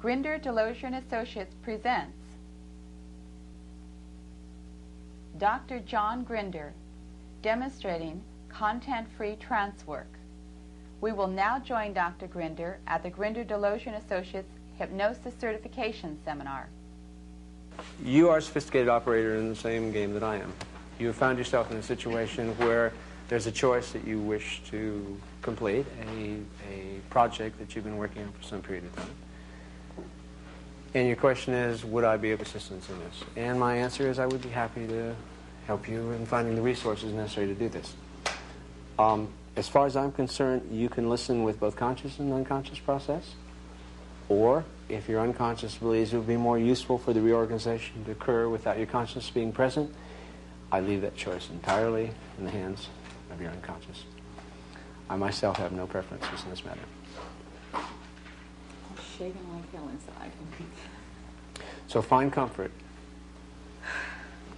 Grinder, DeLozier and Associates presents Dr. John Grinder demonstrating content-free trance work. We will now join Dr. Grinder at the Grinder, DeLozier and Associates Hypnosis Certification Seminar. You are a sophisticated operator in the same game that I am. You have found yourself in a situation where there's a choice that you wish to complete, a, a project that you've been working on for some period of time. And your question is, would I be of assistance in this? And my answer is I would be happy to help you in finding the resources necessary to do this. Um, as far as I'm concerned, you can listen with both conscious and unconscious process. Or, if your unconscious believes it would be more useful for the reorganization to occur without your conscious being present, I leave that choice entirely in the hands of your unconscious. I myself have no preferences in this matter. Shaking like hell inside. So find comfort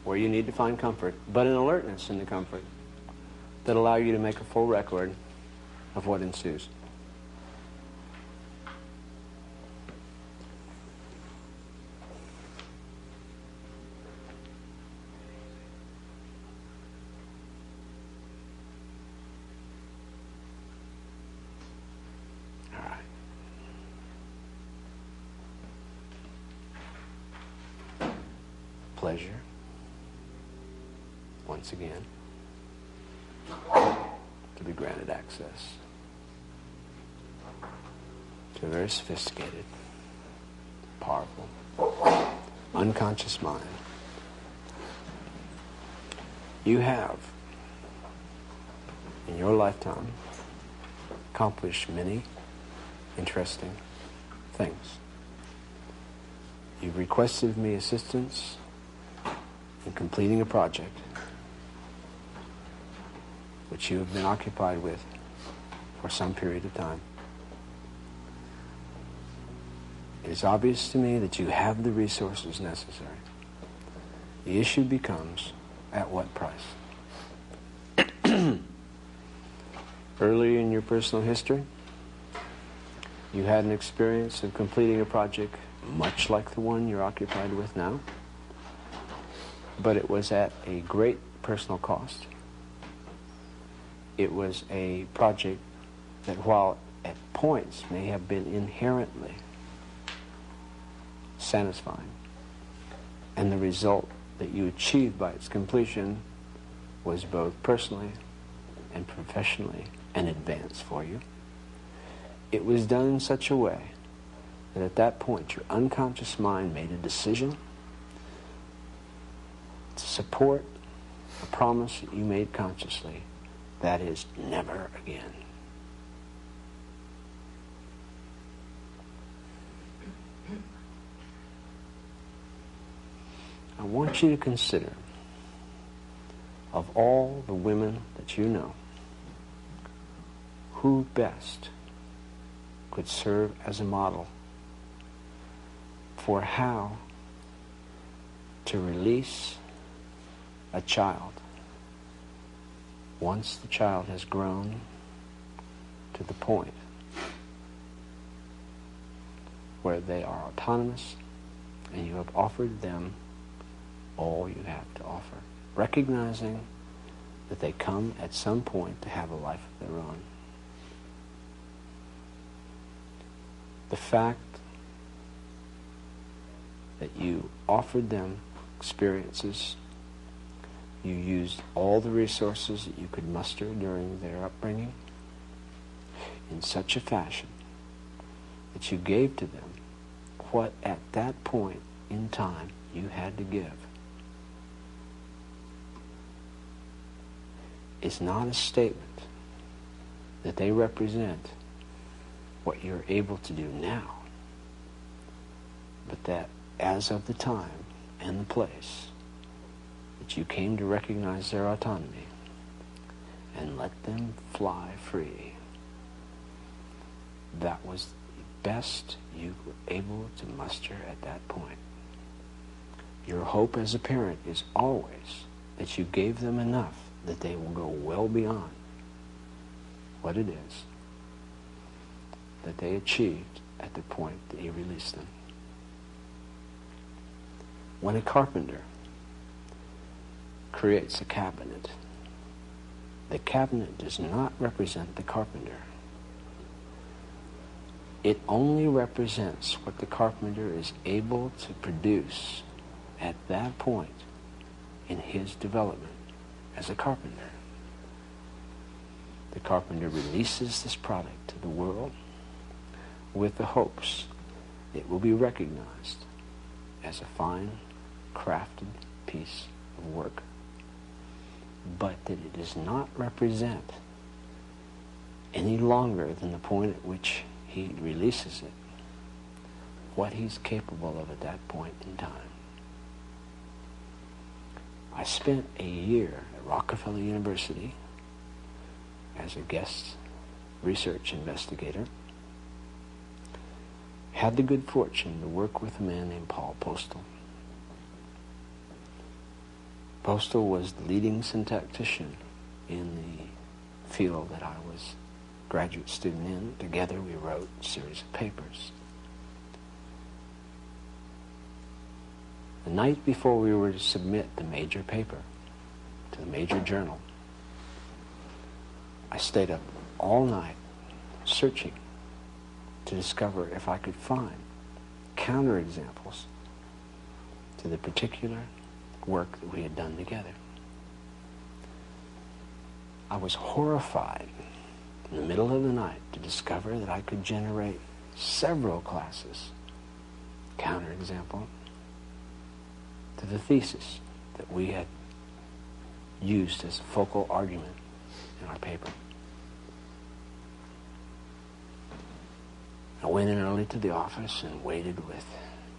where you need to find comfort, but an alertness in the comfort that allow you to make a full record of what ensues. All right. Pleasure. Once again to be granted access to a very sophisticated, powerful, unconscious mind. You have, in your lifetime, accomplished many interesting things. You've requested me assistance in completing a project which you have been occupied with for some period of time. It is obvious to me that you have the resources necessary. The issue becomes at what price? Early in your personal history, you had an experience of completing a project much like the one you're occupied with now, but it was at a great personal cost it was a project that while at points may have been inherently satisfying, and the result that you achieved by its completion was both personally and professionally an advance for you. It was done in such a way that at that point your unconscious mind made a decision to support a promise that you made consciously that is never again. I want you to consider of all the women that you know, who best could serve as a model for how to release a child once the child has grown to the point where they are autonomous and you have offered them all you have to offer, recognizing that they come at some point to have a life of their own. The fact that you offered them experiences you used all the resources that you could muster during their upbringing in such a fashion that you gave to them what at that point in time you had to give. It's not a statement that they represent what you're able to do now, but that as of the time and the place, that you came to recognize their autonomy and let them fly free. That was the best you were able to muster at that point. Your hope as a parent is always that you gave them enough that they will go well beyond what it is that they achieved at the point that he released them. When a carpenter creates a cabinet, the cabinet does not represent the carpenter. It only represents what the carpenter is able to produce at that point in his development as a carpenter. The carpenter releases this product to the world with the hopes it will be recognized as a fine, crafted piece of work, but that it does not represent any longer than the point at which he releases it what he's capable of at that point in time. I spent a year at Rockefeller University as a guest research investigator. Had the good fortune to work with a man named Paul Postal. Postal was the leading syntactician in the field that I was graduate student in. Together we wrote a series of papers. The night before we were to submit the major paper to the major journal, I stayed up all night searching to discover if I could find counterexamples to the particular work that we had done together. I was horrified in the middle of the night to discover that I could generate several classes counterexample to the thesis that we had used as a focal argument in our paper. I went in early to the office and waited with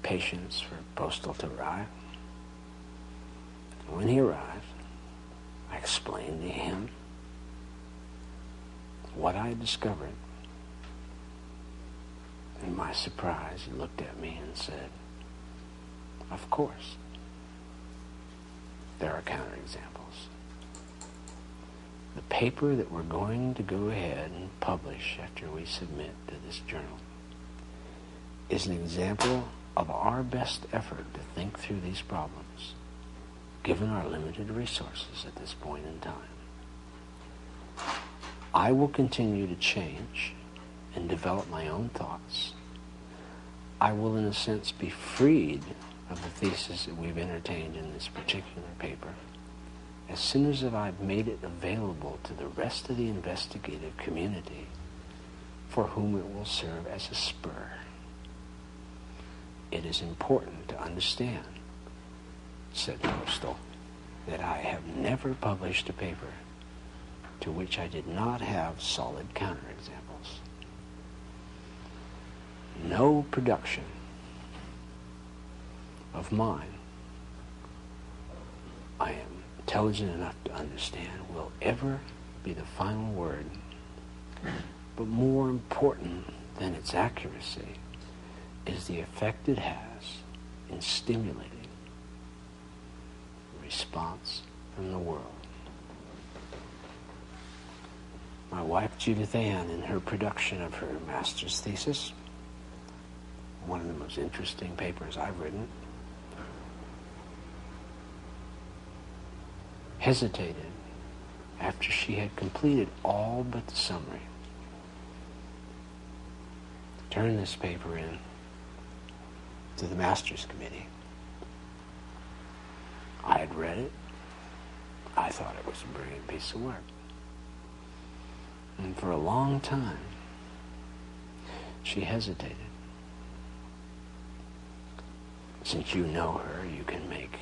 patience for Postal to arrive. When he arrived, I explained to him what I had discovered. In my surprise, he looked at me and said, Of course, there are counterexamples. The paper that we're going to go ahead and publish after we submit to this journal is an example of our best effort to think through these problems, given our limited resources at this point in time. I will continue to change and develop my own thoughts. I will, in a sense, be freed of the thesis that we've entertained in this particular paper as soon as I've made it available to the rest of the investigative community for whom it will serve as a spur. It is important to understand, said Postal, that I have never published a paper to which I did not have solid counterexamples. No production of mine I am intelligent enough to understand will ever be the final word. But more important than its accuracy is the effect it has in stimulating response from the world. My wife, Judith Ann, in her production of her master's thesis, one of the most interesting papers I've written, hesitated after she had completed all but the summary. Turn this paper in to the Master's Committee. I had read it. I thought it was a brilliant piece of work. And for a long time, she hesitated. Since you know her, you can make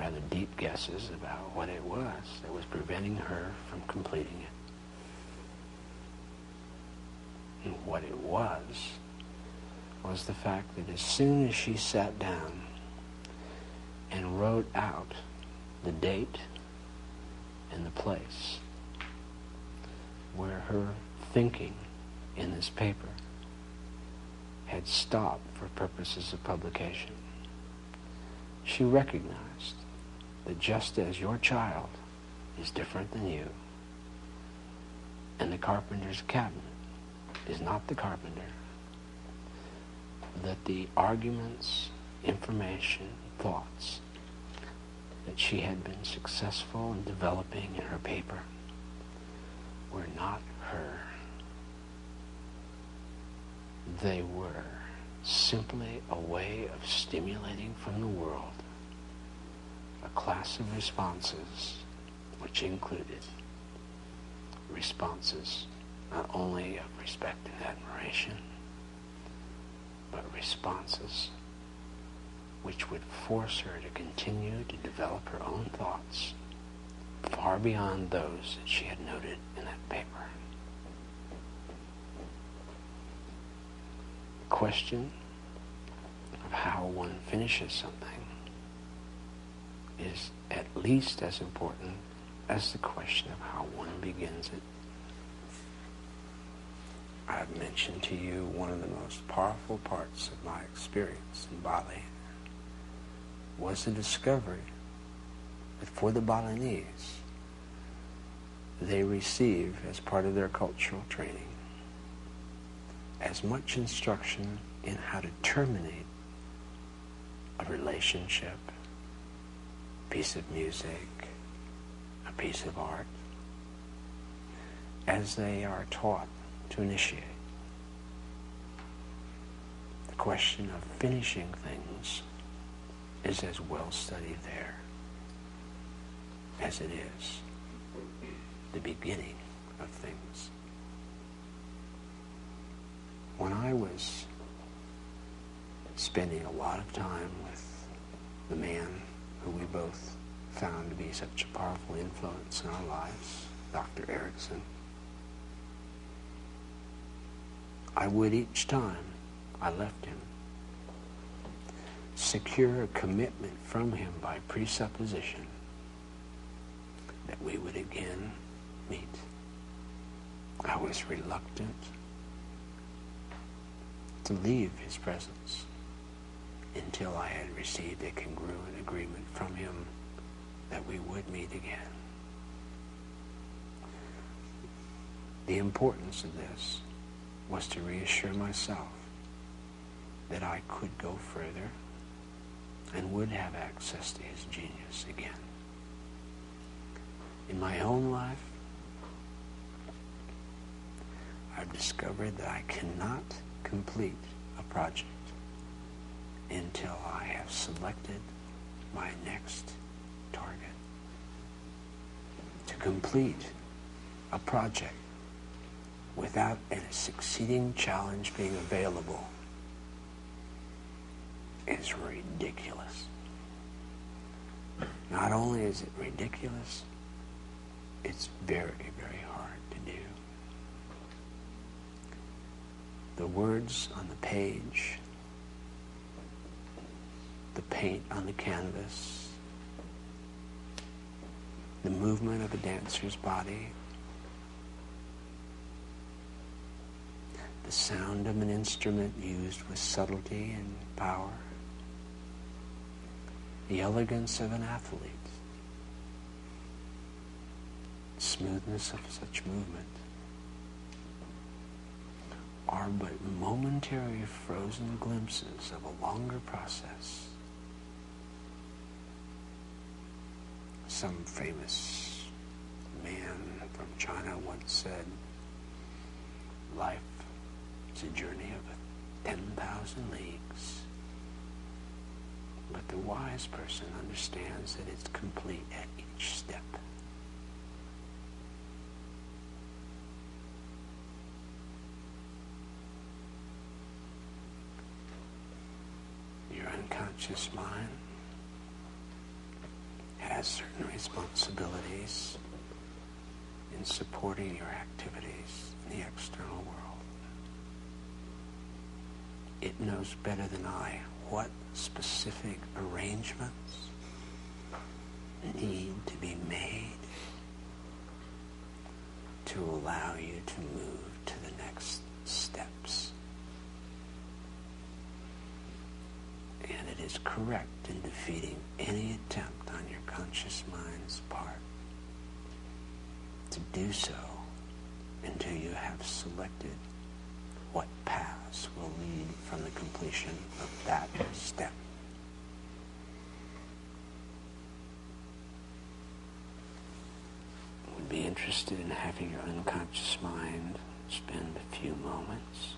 rather deep guesses about what it was that was preventing her from completing it. And what it was, was the fact that as soon as she sat down and wrote out the date and the place where her thinking in this paper had stopped for purposes of publication, she recognized that just as your child is different than you, and the carpenter's cabinet is not the carpenter, that the arguments, information, thoughts that she had been successful in developing in her paper were not her. They were simply a way of stimulating from the world a class of responses which included responses not only of respect and admiration, but responses which would force her to continue to develop her own thoughts far beyond those that she had noted in that paper. The question of how one finishes something is at least as important as the question of how one begins it. I've mentioned to you one of the most powerful parts of my experience in Bali was the discovery that for the Balinese, they receive as part of their cultural training as much instruction in how to terminate a relationship, piece of music, a piece of art, as they are taught to initiate. The question of finishing things is as well studied there as it is the beginning of things. When I was spending a lot of time with the man who we both found to be such a powerful influence in our lives, Dr. Erickson, I would each time I left him secure a commitment from him by presupposition that we would again meet. I was reluctant to leave his presence until I had received a congruent agreement from him that we would meet again. The importance of this was to reassure myself that I could go further and would have access to his genius again. In my own life, I've discovered that I cannot complete a project until I have selected my next target. To complete a project without a succeeding challenge being available is ridiculous. Not only is it ridiculous, it's very, very hard to do. The words on the page, the paint on the canvas, the movement of a dancer's body, the sound of an instrument used with subtlety and power, the elegance of an athlete, smoothness of such movement are but momentary frozen glimpses of a longer process. Some famous man from China once said, life is a journey of 10,000 leagues. But the wise person understands that it's complete at each step. Your unconscious mind has certain responsibilities in supporting your activities in the external world. It knows better than I what specific arrangements need to be made to allow you to move to the next steps. And it is correct in defeating any attempt on conscious mind's part to do so until you have selected what paths will lead from the completion of that step. Would be interested in having your unconscious mind spend a few moments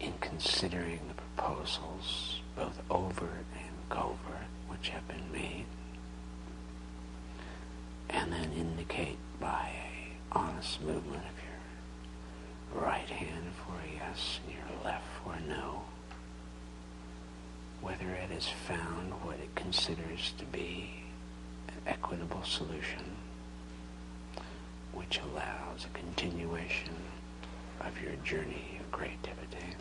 in considering the proposals, both overt and covert, which have been made, and then indicate by a honest movement of your right hand for a yes and your left for a no, whether it has found what it considers to be an equitable solution which allows a continuation of your journey of creativity.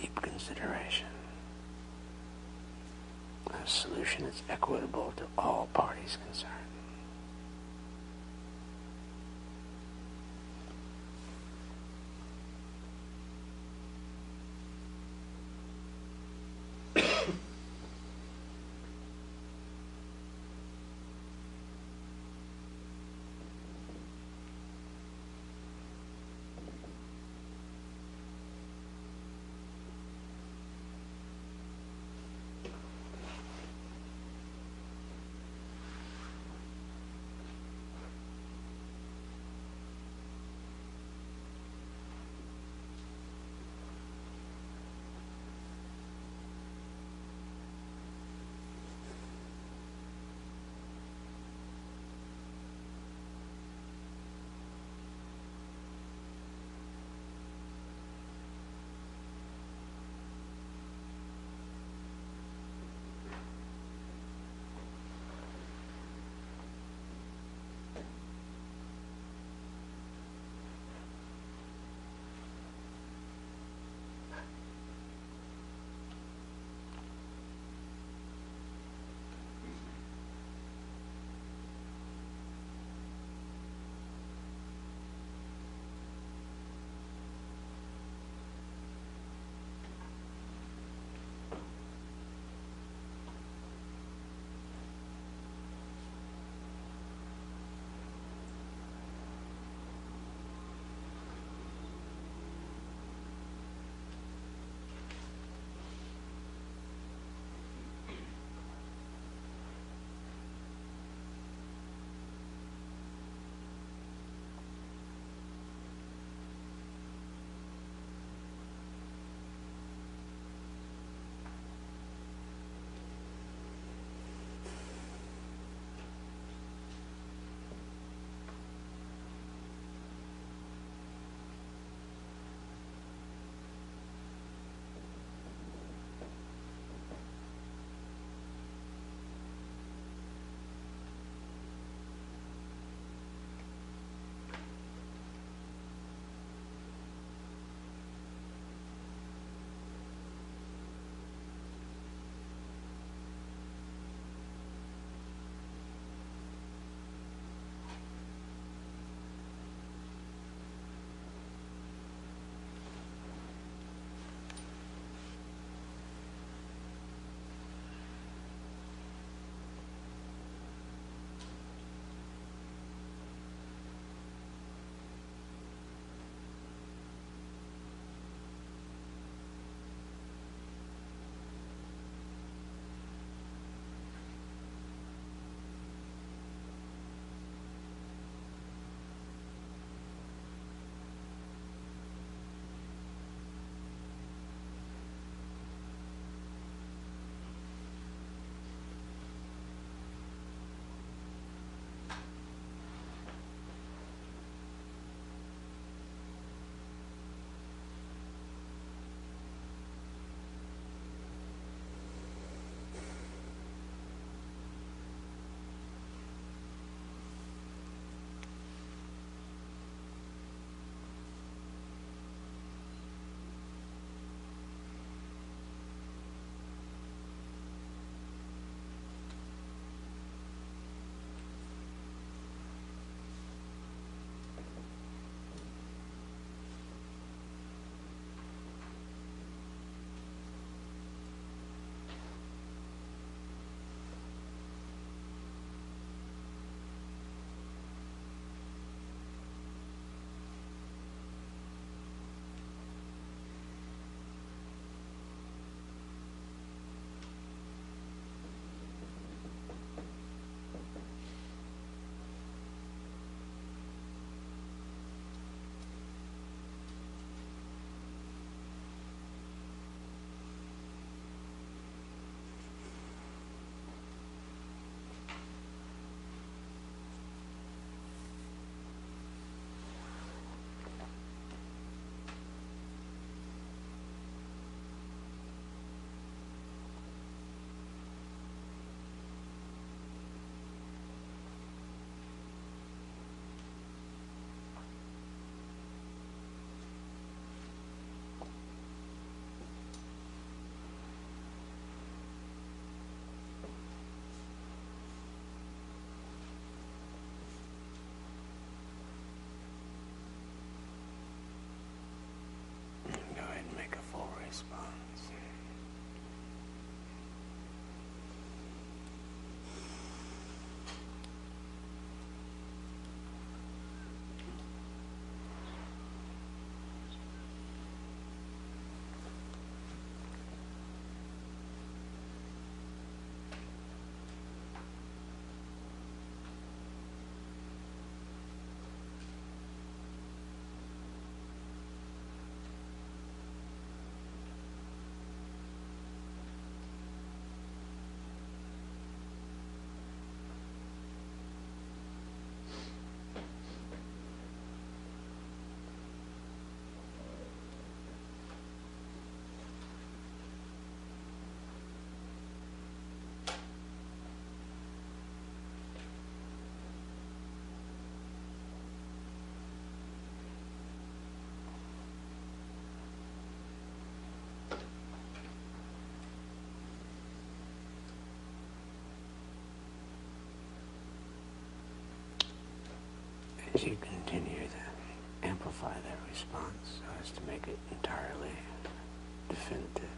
deep consideration. A solution that's equitable to all parties concerned. As you continue to amplify that response so as to make it entirely definitive,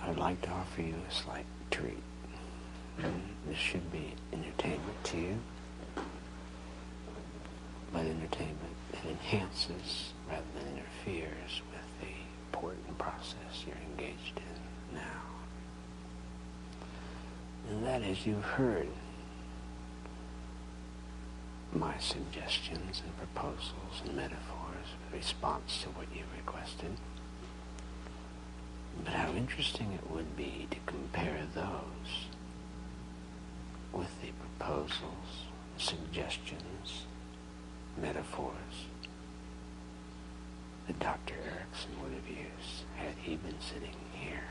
I'd like to offer you a slight treat. This should be entertainment to you, but entertainment that enhances rather than interferes with the important process you're engaged in now. And that is you've heard my suggestions and proposals and metaphors in response to what you requested. But how interesting it would be to compare those with the proposals, suggestions, metaphors that Dr. Erickson would have used had he been sitting here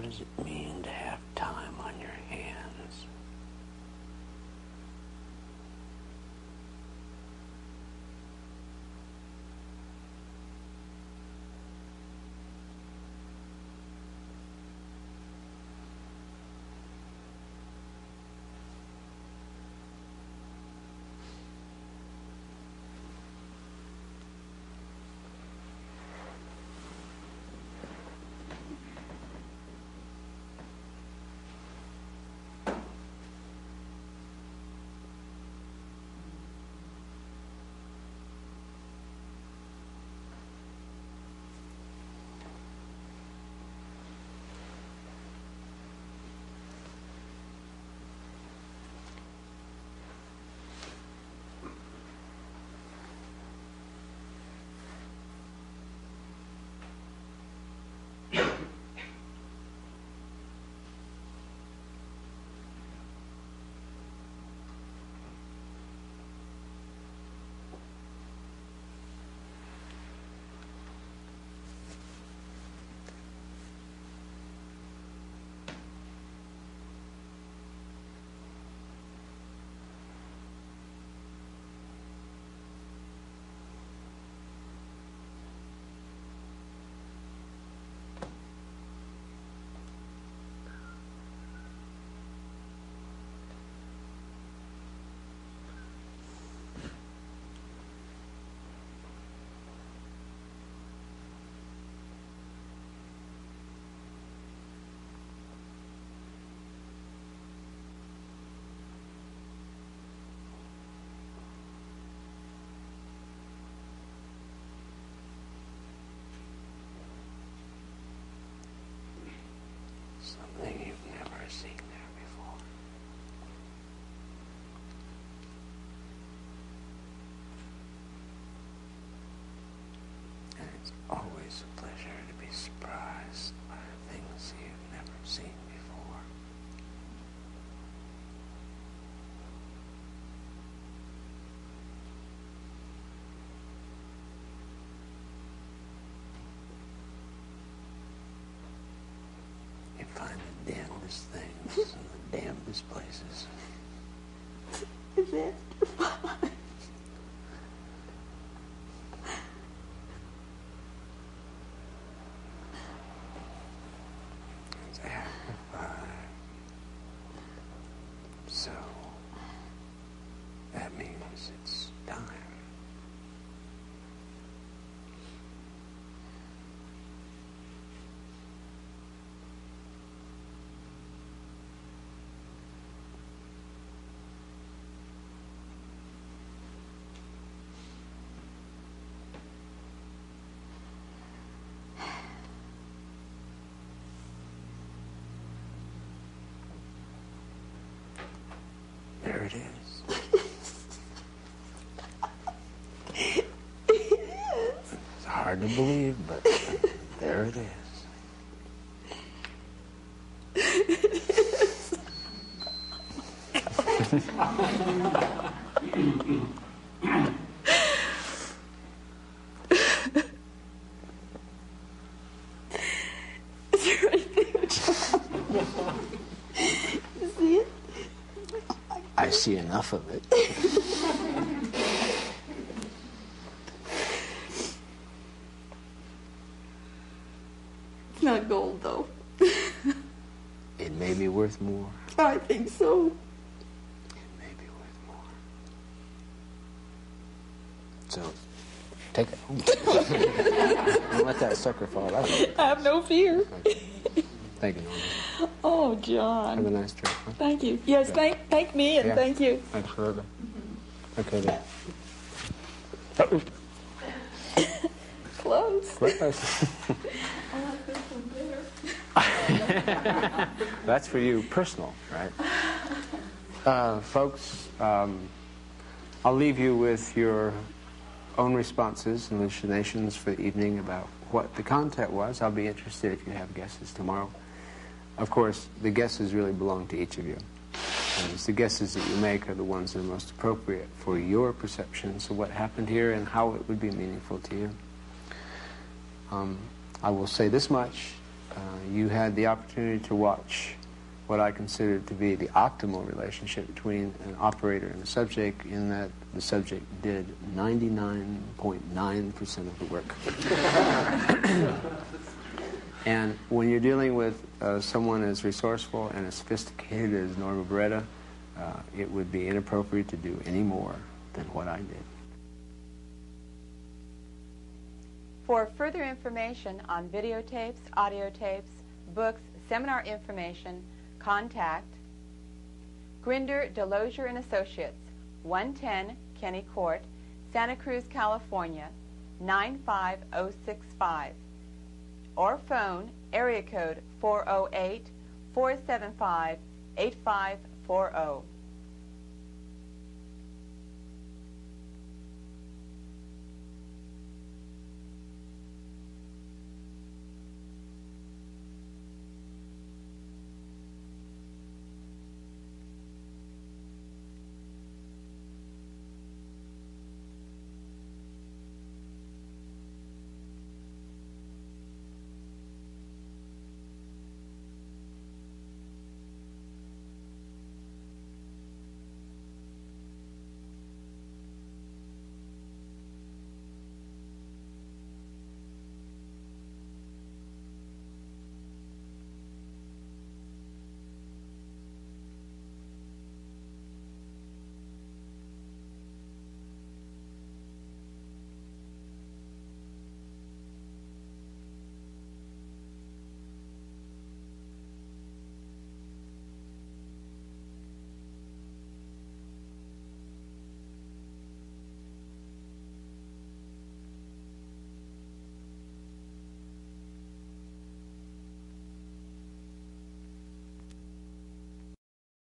What does it mean to have surprised by things you've never seen before. You find the damnedest things in the damnedest places. Is it? It's after five. So that means it's time. There it is. It's hard to believe, but there it is. It's right there, John. You see it? I see enough of it. It's not gold, though. It may be worth more. I think so. It may be worth more. So, take it home. Don't let that sucker fall out. I have no fear. Thank you, Norma. Oh, John. Have a nice trip. huh? Thank you. Yes, thank, thank me and Yeah. thank you. Absolutely. Okay, then. Close. Close. That's for you, personal, right? Uh, folks, um, I'll leave you with your own responses and hallucinations for the evening about what the content was. I'll be interested if you have guesses tomorrow. Of course, the guesses really belong to each of you. And it's the guesses that you make are the ones that are most appropriate for your perceptions of what happened here and how it would be meaningful to you. Um, I will say this much. Uh, you had the opportunity to watch what I consider to be the optimal relationship between an operator and a subject in that the subject did 99.9% of the work. and when you're dealing with uh, someone as resourceful and as sophisticated as Norma Barretta, uh, it would be inappropriate to do any more than what I did. For further information on videotapes, audiotapes, books, seminar information, contact Grinder, DeLozier and Associates, 110 Kenny Court, Santa Cruz, California, 95065 or phone area code 408 475 8540.